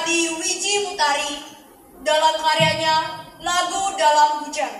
Adi Wiji Mutari dalam karyanya Lagu Dalam Hujan.